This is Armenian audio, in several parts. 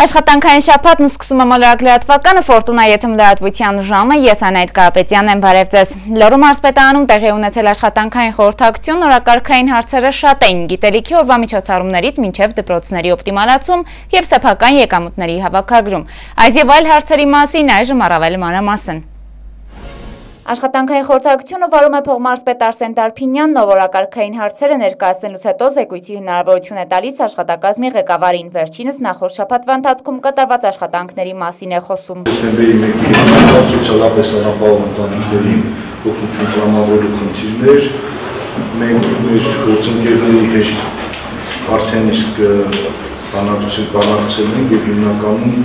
Աշխատանքային շապատն սկսում է մոլորակ լրատվականը Ֆորտունա եթմ լրատվության ժամը, ես անայդ կապետյան եմ բարև ձեզ։ Լորում արսպետանում տեղի ունեցել աշխատանքային խորհրդակցություն, նորակարգային հարցերը շատ էին գիտելիքի օրվա միջոցառումներից մինչև դպրոցների օպտիմալացում և սեփական եկամուտների հավաքագրում։ Այս եւ այլ հարցերի մասին այժմ առավել մանրամասն։ Աշխատանքային խորհրդակցությունը վարում է փողմարզպետ Արսեն Դարփինյանն, ով օրակարգային հարցերը ներկայացնելուց հետո զեկույցի հնարավորություն է տալիս աշխատակազմի ղեկավարին։ Վերջինս նախորդ շաբաթվա ընթացքում կատարված աշխատանքների մասին է խոսում։ Դեկտեմբերի 1-ին սոցիալապես անապահով ընտանիքներին օգնություն տրամադրելու խնդիրներ, մենք մեր գործընկերների հետ արդեն իսկ բանակցել ենք եւ հիմնականում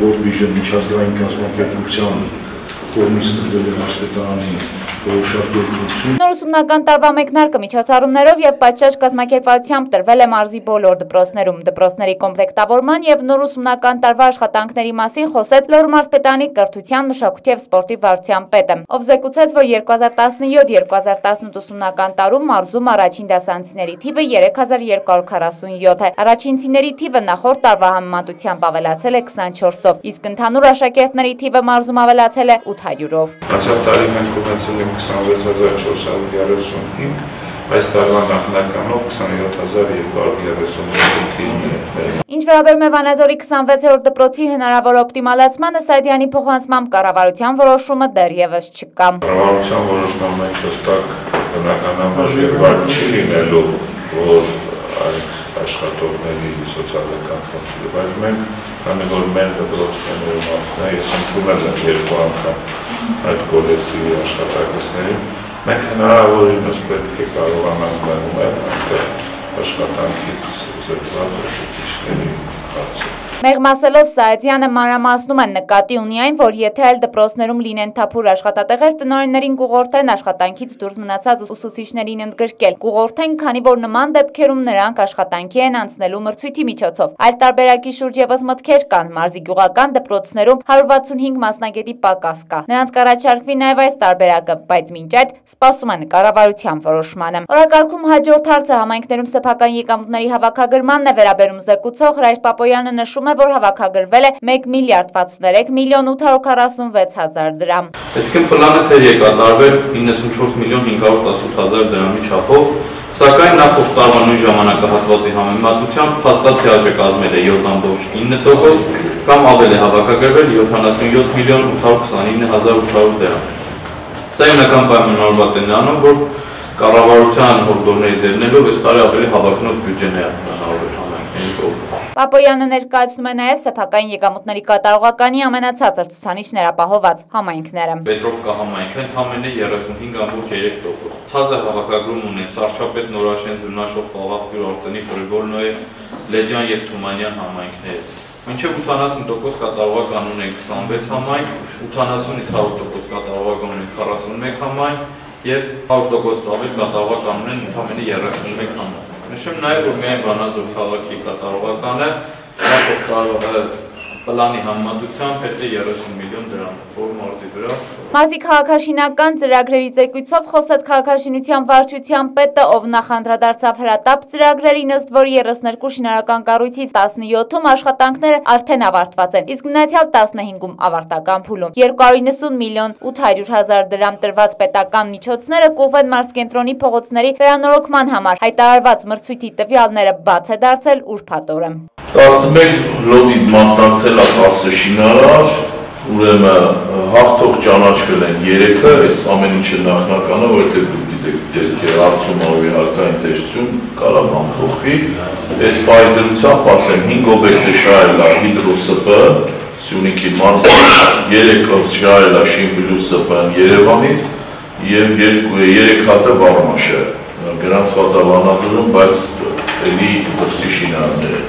World Vision միջազգային կազմակերպության կողմից տրվել է երկրություն։ Նոր ուսումնական տարվա մեկնարկը միջոցառումներով եւ պատշաճ կազմակերպվածությամբ տրվել է մարզի բոլոր դպրոցներում։ Դպրոցների կոմպլեկտավորման եւ նոր ուսումնական տարվա աշխատանքների մասին խոսեց Լոռու մարզպետանի կրթության, մշակույթի եւ սպորտի վարչության պետը, ով զեկուցեց, որ 2017-2018 ուսումնական տարում մարզում առաջին դասանցիների թիվը 3247 է։ Առաջինցիների թիվը նախորդ տարվա համեմատությամբ ավելացել է 24-ով, իսկ ընդհանուր աշակերտների թիվը մարզում ավելացել է 800-ով։ Անցյալ տարի մենք ունեցել ենք 26435, այս տարվա նախնականով 27235 թիվն է։ Ինչ վերաբերում է Վանաձորի 26-րդ դպրոցի հնարավոր օպտիմալացմանը, Սայդյանի փոխանցմամբ կառավարության որոշումը դեռևս չկա։ Կառավարության որոշումը մենք հստակ բնականաբար երկար չի լինելու, որ այդ աշխատողների սոցիալական խնդիրը, բայց մենք, քանի որ մեր դպրոցների մասն է, ես ընդունել եմ երկու անգամ այդ կոլեկտիվի աշխատակիցներին, մենք հնարավորինս պետք է կարողանանք դառնում այնտեղ աշխատանքից զրկված ուսուցիչների հարցը։ Մեղմասելով Սայդյանը մանրամասնում են նկատի ունի այն, որ եթե այլ դպրոցներում լինեն թափուր աշխատատեղեր, տնօրեններին կուղորթեն աշխատանքից դուրս մնացած ուսուցիչներին ընդգրկել։ Կուղորթեն, քանի որ նման դեպքերում նրանք աշխատանքի են անցնելու մրցույթի միջոցով։ Այլ տարբերակի շուրջ եւս մտքեր կան։ Մարզի գյուղական դպրոցներում 165 մասնագետի պակաս կա։ Նրանց կառաջարկվի նաեւ այս տարբերակը, բայց մինչ այդ սպասում են կառավարության որոշմանը։ Օրակարգում հաջորդ հարցը համայնքներում սեփական եկամուտների հավաքագրմանն է վերաբերում զեկուցող Ռայր Պապոյանը նշում է, որ հավաքագրվել է 1 միլիարդ 63 միլիոն 846 հազար դրամ։ Այսինքն պլանը թեր է կատարվել 94 միլիոն 518 հազար դրամի չափով, սակայն նախորդ տարվա նույն ժամանակահատվածի համեմատությամբ փաստացի աճը կազմել է 7.9% կամ ավել է հավաքագրվել 77 միլիոն 829 հազար 800 դրամ։ Սա հիմնական պայմանավորված է նրանով, որ կառավարության հորդորների ձեռնելով այս տարի ավելի հավակնոտ բյուջեն է կողմից։ Պապոյանը ներկայացնում է նաև սեփական եկամուտների կատարողականի ամենացածր ցուցանիշներ ապահոված համայնքները։ Պետրովկա համայնքը ընդամենը 35.3%։ Ցածր հավաքագրում ունեն Սարչապետ, Նորաշեն, Զունաշող, Պալախպյուր, Արծենի, Պրիվոլնոյ, Լեջան եւ Թումանյան համայնքները։ Մինչև 80% կատարողական ունեն 26 համայնք, 80-500% կատարողական ունեն 41 համայնք եւ 100% ավելի կատարողական ունեն ընդամենը 31 համայնք։ Նշում նաև, որ միայն Վանաձոր քաղաքի կատարողականը նախորդ պլանի համեմատությամբ հետ է 30 միլիոն դրամ ֆոր մարտի վրա։ Մարզի քաղաքաշինական ծրագրերի զեկույցով խոսեց քաղաքաշինության վարչության պետը, ով նախանդրադարձավ հրատապ ծրագրերին, ըստ որի 32 շինարական կառույցից 17-ում աշխատանքները արդեն ավարտված են, իսկ մնացյալ 15-ում ավարտական փուլում։ 290 միլիոն 800 հազար դրամ տրված պետական միջոցները կուղվեն մարզկենտրոնի փողոցների վերանորոգման համար։ Հայտարարված մրցույթի տվյալները բաց է դարձել ուրբաթորը։ 11 լոտի մասնակցել է 10 շինարար, ուրեմն հաղթող ճանաչվել են 3-ը, այս ամեն ինչը նախնականը, որովհետև դուք գիտեք, դեպքի հարցում արվի հարկային տեսություն կարա բան փոխվի։ Այս բայ դրությամբ ասեմ 5 օբյեկտը շահել է հիդրոսՊ Սյունիքի մարզը, 3-ը շահել է Շինբլյուս ՍՊ Երևանից եւ 3 հատը Վարմաշը գրանցված է Վանաձորում, բայց էլի դրսի շինարարները։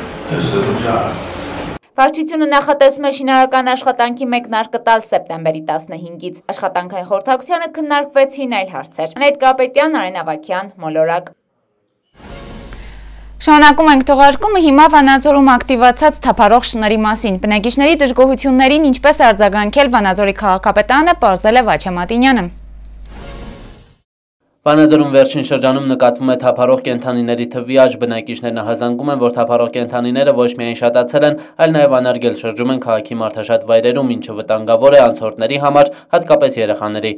Վարչությունը նախատեսում է շինարական աշխատանքի մեկնարկը տալ սեպտեմբերի 15-ից։ Աշխատանքային խորհրդակցությանը քննարկվեցին այլ հարցեր։ Անետ Կապետյան, Արեն Ավակյան, Մոլորակ։ Շարունակում ենք թողարկումը հիմա Վանաձորում ակտիվացած թափառող շների մասին։ Բնակիչների դժգոհություններին ինչպես արձագանքել Վանաձորի քաղաքապետարանը, պարզել է Վաչե Մատինյանը։ Վանաձորում վերջին շրջանում նկատվում է թափառող կենթանիների թվի աճ բնակիչներն հազանգում են, որ թափառող կենթանիները ոչ միայն շատացել են, այլ նաև անարգել շրջում են քաղաքի մարդաշատ վայրերում, ինչը վտանգավոր է անցորդների համար, հատկապես երեխաների։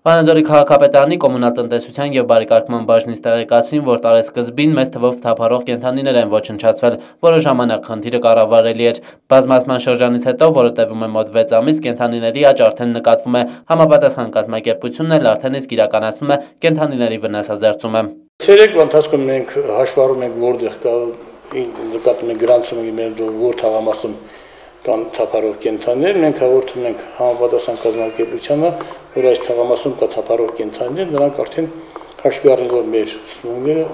Վանաձորի քաղաքապետարանի կոմունալ տնտեսության եւ բարեկարգման բաժնից տեղեկացին, որ տարեսկզբին մեծ թվով թափառող կենթանիներ են ոչնչացվել, որը ժամանակ խնդիրը կառավարելի էր։ Բազմացման շրջանից հետո, որը տևում է մոտ 6 ամիս, կենթանիների աճ արդեն նկատվում է։ Համապատասխան կազմակերպությունն էլ արդեն իսկ իրականացնում է կենթանիների վնասազերծումը։ Ցերեկվա ընթացքում մենք հաշվառում ենք որտեղ կա նկատում ենք գրանցումը մեր որ թաղամասում կան թափառող կենթանիներ, մենք հաղորդում ենք համապատասխան կազմակերպությանը, որ այս թաղամասում կա թափառող կենթանիներ, նրանք արդեն հաշվի առնելով մեր ցուցումները,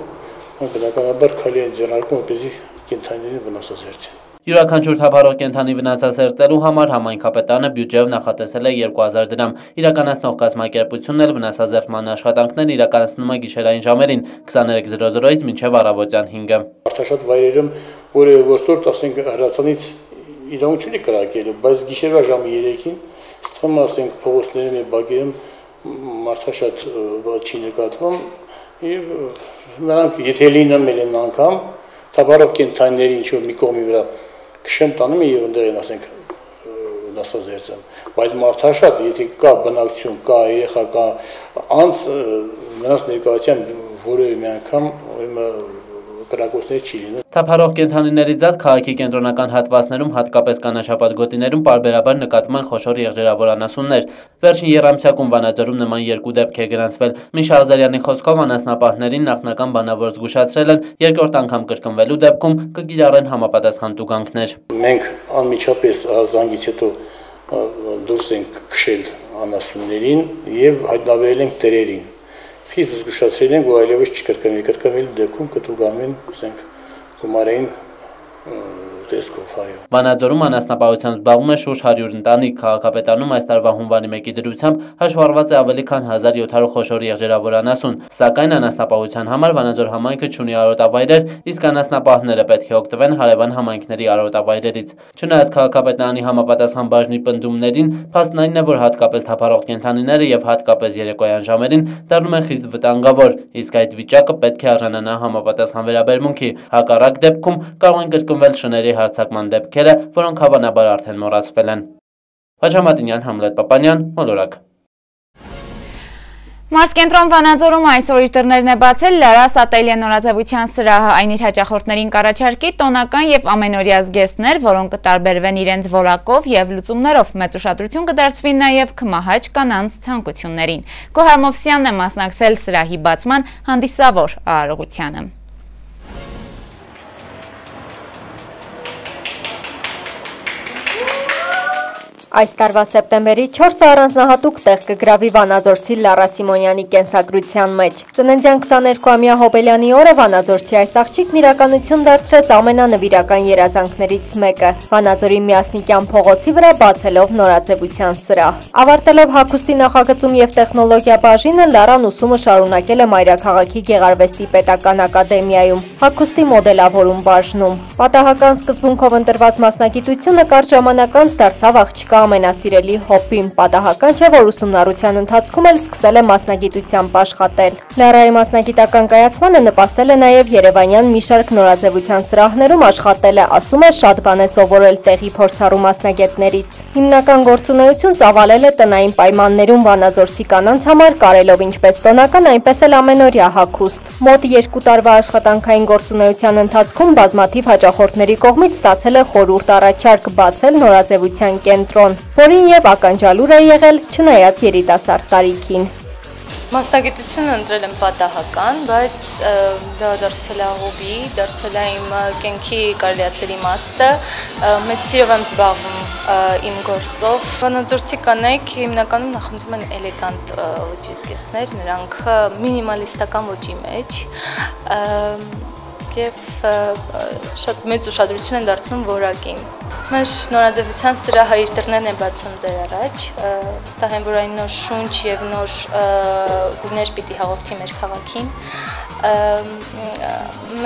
բնականաբար քալի են ձեռնարկում, որպեսզի կենթանիներին վնասազերծեն։ Յուրաքանչյուր թափառող կենթանի վնասազերծելու համար համայնքապետարանը բյուջեով նախատեսել է 2000 դրամ։ Իրականացնող կազմակերպությունն էլ վնասազերծման աշխատանքներն իրականացնում է գիշերային ժամերին 23:00-ից մինչև առավոտյան 5-ը։ Արդաշատ վայրերում որևէ որսորդ, ասենք, հրացանից իրավունք չունի կրակելը, բայց գիշերվա ժամը 3-ին ստվում ասենք փողոցներում եւ բակերում մարդաշատ չի նկատվում եւ նրանք եթե լինում են անգամ թաբարով կենթանիների ինչ որ մի կողմի վրա քշեմ տանում եւ ընդեղ են ասենք դասազերծեմ բայց մարդաշատ եթե կա բնակչություն կա երեխա կա անց նրանց ներկայությամբ որևէ մի անգամ ուրեմն կրակոցներ չի լինում։ Թափառող կենթանիների ձատ քաղաքի կենտրոնական հատվածներում, հատկապես կանաչապատ գոտիներում բարբերաբար նկատվում են խոշոր եղջերավոր անասուններ։ Վերջին երամսյակում Վանաձորում նման երկու դեպք է գրանցվել։ Միշա Ազարյանի խոսքով անասնապահներին նախնական բանավոր զգուշացրել են, երկրորդ անգամ կրկնվելու դեպքում կկիրառեն համապատասխան տուգանքներ։ Մենք անմիջապես զանգից հետո դուրս ենք քշել անասուններին եւ հայտնաբերել ենք տերերին ֆիզ զգուշացրել ենք, որ այլևս չկրկնվի, կրկնվելու դեպքում կտուգանվեն, ասենք, գումարային տեսքով, այո։ Վանաձորում անասնապահությամբ զբաղվում է շուրջ 100 ընտանիք, քաղաքապետարանում այս տարվա հունվարի 1-ի դրությամբ հաշվառված է ավելի քան 1700 խոշոր եղջերավոր անասուն, սակայն անասնապահության համար Վանաձոր համայնքը չունի արոտավայրեր, իսկ անասնապահները պետք է օգտվեն հարևան համայնքների արոտավայրերից։ Չնայած քաղաքապետարանի համապատասխան բաժնի պնդումներին, փաստն այն է, որ հատկապես թափառող կենթանիները եւ հատկապես երեկոյան ժամերին դառնում են խիստ վտանգավոր, իսկ այդ վիճակը պետք է արժանանա համապատասխան վերաբերմունքի։ Հակառակ դեպքում կարող են կրկնվել շների հարձակման դեպքերը, որոնք հավանաբար արդեն մոռացվել են։ Հաջամատինյան Համլետ Պապանյան, Մոլորակ։ Մարսկենտրոն Վանաձորում այսօր իր դռներն է բացել Լարաս ատելյե նորաձևության սրահը, այն իր հաճախորդներին կառաջարկի տոնական եւ ամենօրյա զգեստներ, որոնք կտարբերվեն իրենց որակով եւ լուծումներով։ Մեծ ուշադրություն կդարձվի նաեւ քմահաճ կանանց ցանկություններին։ Գոհար Մովսյանն է մասնակցել սրահի բացման հանդիսավոր արարողությանը։ Այս տարվա սեպտեմբերի 4-ը առանձնահատուկ տեղ կգրավի Վանաձորցի Լարա Սիմոնյանի կենսագրության մեջ։ Ծննդյան 22-ամյա Հոբելյանի օրը Վանաձորցի այս աղջիկն իրականություն դարձրեց ամենանվիրական երազանքներից մեկը՝ Վանաձորի Միասնիկյան փողոցի վրա բացելով նորաձևության սրահ։ Ավարտելով հագուստի նախագծում եւ տեխնոլոգիա բաժինը Լարան ուսումը շարունակել է Մայրաքաղաքի Գեղարվեստի պետական ակադեմիայում, հագուստի մոդելավորում բաժնում։ Պատահական սկզբունքով ընտրված մասնագիտությունը կարճ ժամանակ անց դարձավ աղջկա ամենասիրելի հոբբին։ Պատահական չէ, որ ուսումնառության ընթացքում էլ սկսել է մասնագիտությամբ աշխատել։ Լարայի մասնագիտական կայացմանը նպաստել է նաև Երևանյան մի շարք նորաձևության սրահներում աշխատել է, ասում է շատ բան է սովորել տեղի փորձառու մասնագետներից։ Հիմնական գործունեություն ծավալել է տնային պայմաններում Վանաձորցի կանանց համար կարելով ինչպես տոնական, այնպես էլ ամենօրյա հագուստ։ Մոտ 2 տարվա աշխատանքային գործունեության ընթացքում բազմաթիվ հաճախորդների կողմից ստացել է խորհուրդ առաջարկ բացել նորաձևության կենտրոն որին եւ ականջալուր է եղել չնայած երիտասարդ տարիքին։ Մասնագիտությունը ընտրել եմ պատահական, բայց դա դարձել է հոբի, դարձել է իմ կենքի կարելի ասել իմաստը։ Մեծ սիրով եմ զբաղվում իմ գործով։ Վանաձորցի կանայք հիմնականում նախընտրում են էլեգանտ ոճի զգեստներ, նրանք մինիմալիստական ոճի մեջ եւ շատ մեծ ուշադրություն են դարձնում որակին։ Մեր նորաձևության սրահը իր դռներն է բացում ձեր առաջ։ Վստահ եմ, որ այն նոր շունչ եւ նոր գույներ պիտի հաղորդի մեր քաղաքին։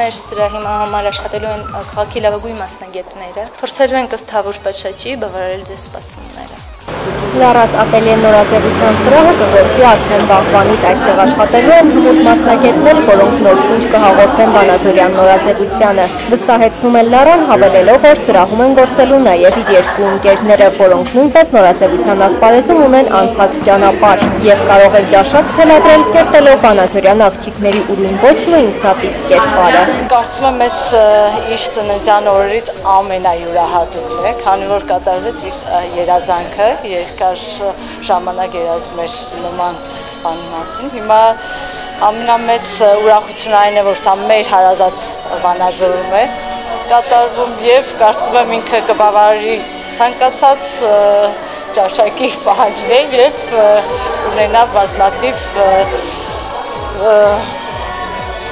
Մեր սրահի համար աշխատելու են քաղաքի լավագույն մասնագետները։ Փորձելու ենք ըստ հավուր պատշաճի բավարարել ձեր սպասումները։ Լարաս ատելյե նորաձևության սրահը կգործի արդեն վաղվանից այստեղ աշխատելու են հմուտ մասնագետներ, որոնք նոր շունչ կհաղորդեն Վանաձորյան նորաձևությանը։ Վստահեցնում են Լարան, հավելելով, որ սրահում են գործելու նաև իր երկու ընկերները, որոնք նույնպես նորաձևության ասպարեզում ունեն անցած ճանապարհ եւ կարող են ճաշակ թելադրել կերտելով Վանաձորյան աղջիկների ուրույն ոչն ու ինքնատիպ կերպարը։ Կարծում եմ ես իր ծննդյան օրերից ամենայուրահատուկն է, քանի որ կատարվեց իր երազանքը, երկար ժամանակ երազ մեր նման բանիմացին։ Հիմա ամենամեծ ուրախությունը այն է, որ սա մեր հարազատ Վանաձորում է կատարվում եւ կարծում եմ ինքը կբավարարի ցանկացած ճաշակի պահանջներ եւ ունենա բազմաթիվ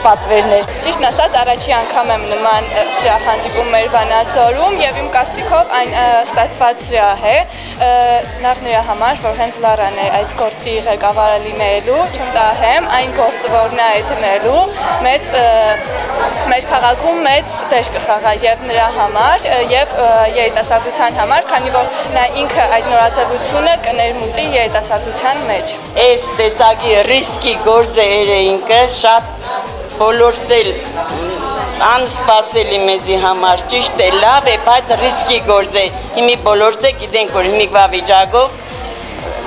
պատվերներ։ Ճիշտ ասած, առաջի անգամ եմ նման սրահ հանդիպում մեր Վանաձորում եւ իմ կարծիքով այն ստացված սրահ է նախ նրա համար, որ հենց Լարան է այս գործի ղեկավարը լինելու, չստահեմ, այն գործը, որ նա է դնելու, մեծ մեր քաղաքում մեծ դեր կխաղա եւ նրա համար եւ երիտասարդության համար, քանի որ նա ինքը այդ նորաձևությունը կներմուծի երիտասարդության մեջ։ Այս տեսակի ռիսկի գործերը ինքը շատ բոլորս էլ անսպասելի մեզի համար ճիշտ է լավ է, բայց ռիսկի գործ է։ Հիմի բոլորս է գիտենք, որ հիմիկվա վիճակով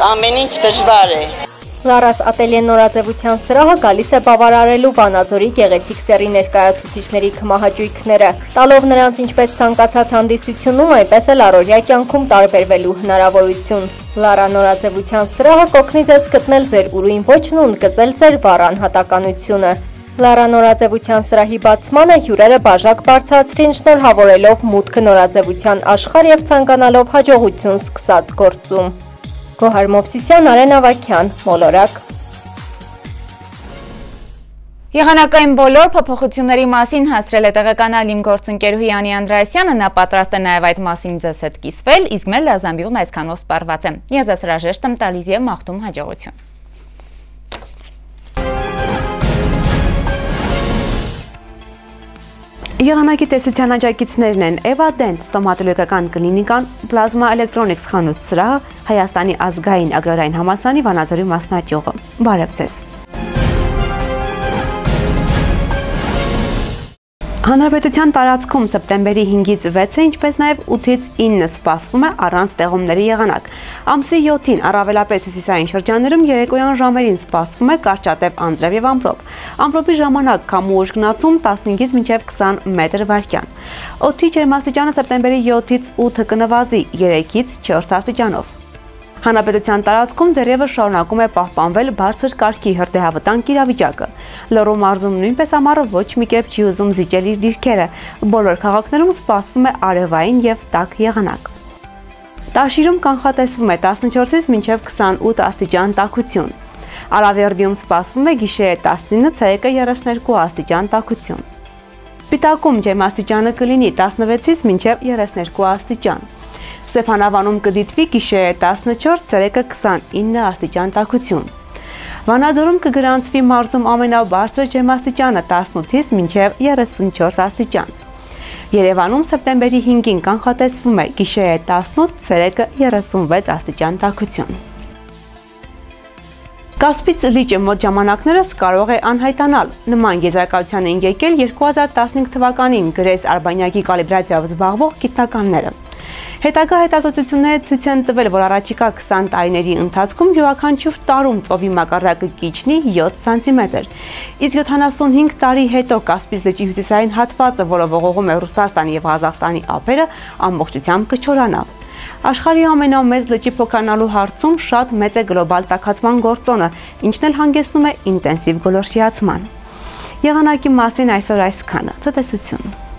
ամեն ինչ դժվար է։ Լարաս ատելյե նորաձևության սրահը գալիս է բավարարելու Վանաձորի գեղեցիկ սերի ներկայացուցիչների քմահաճույքները, տալով նրանց ինչպես ցանկացած հանդիսությունում, այնպես էլ առօրյա կյանքում տարբերվելու հնարավորություն։ Լարա նորաձևության սրահը կօգնի ձեզ գտնել ձեր ուրույն ոչն ու ընդգծել ձեր վառ անհատականությունը։ Լարա նորաձևության սրահի բացմանը հյուրերը բաժակ բարձրացրին շնորհավորելով մուտքը նորաձևության աշխարհ եւ ցանկանալով հաջողություն սկսած գործում։ Գոհար Մովսիսյան, Արեն Ավակյան, Մոլորակ։ Եղանակային բոլոր փոփոխությունների մասին հասրել է տեղեկանալ իմ գործընկերուհի Անի Անդրայասյանը, նա պատրաստ է նաև այդ մասին ձեզ հետ կիսվել, իսկ մեր լազամբիղն այսքանով սպարված է։ Ես ես հրաժեշտ եմ տալիս եւ մաղթում հաջողություն։ Եղանակի տեսության աջակիցներն են Eva Dent ստոմատոլոգիական կլինիկան, Plasma Electronics խանութ սրահը, Հայաստանի ազգային ագրարային համալսարանի Վանաձորի մասնաճյուղը։ Բարև ձեզ։ Հանրապետության տարածքում սեպտեմբերի 5-ից 6-ը, ինչպես նաև 8-ից 9-ը սպասվում է առանց տեղումների եղանակ։ Ամսի 7-ին առավելապես հյուսիսային շրջաններում երեկոյան ժամերին սպասվում է կարճատև անձրև եւ ամպրոպ։ Ամպրոպի ժամանակ քամու ուժգնացում 15-ից մինչև 20 մետր վարկյան։ Օդի ջերմաստիճանը սեպտեմբերի 7-ից 8-ը կնվազի 3-ից 4 աստիճանով։ Հանրապետության տարածքում դեռևս շարունակում է պահպանվել բարձր կարգի հրդեհավտանգ իրավիճակը։ Լոռու մարզում նույնպես ամառը ոչ մի կերպ չի ուզում զիջել իր դիրքերը։ Բոլոր քաղաքներում սպասվում է արևային եւ տաք եղանակ։ Տաշիրում կանխատեսվում է 14-ից մինչև 28 աստիճան տաքություն։ Արավերդիում սպասվում է գիշերը 19, ցերեկը 32 աստիճան տաքություն։ Պիտակում ջերմաստիճանը կլինի 16-ից մինչև 32 աստիճան։ Ստեփանավանում կդիտվի գիշերը 14, ցերեկը 29 աստիճան տաքություն։ Վանաձորում կգրանցվի մարզում ամենաբարձր ջերմաստիճանը 18-ից մինչև 34 աստիճան։ Երևանում սեպտեմբերի 5-ին կանխատեսվում է գիշերը 18, ցերեկը 36 աստիճան տաքություն։ Կասպից լիճը մոտ ժամանակներս կարող է անհայտանալ։ Նման եզրակացության են եկել 2015 թվականին գրես Արբանյակի կալիբրացիայով զբաղվող գիտնականները։ Հետագա հետազոտությունները ցույց են տվել, որ առաջիկա 20 տարիների ընթացքում յուրաքանչյուր տարում ծովի մակարդակը կիջնի 7 սանտիմետր։ Իսկ 75 տարի հետո Կասպից լճի հյուսիսային հատվածը, որը ողողում է Ռուսաստանի եւ Ղազախստանի ափերը, ամբողջությամբ կչորանա։ Աշխարհի ամենամեծ լճի փոքրանալու հարցում շատ մեծ է գլոբալ տաքացման գործոնը, ինչն էլ հանգեցնում է ինտենսիվ գոլորշիացման։ Եղանակի մասին այսօր այսքանը։ Ցտեսություն։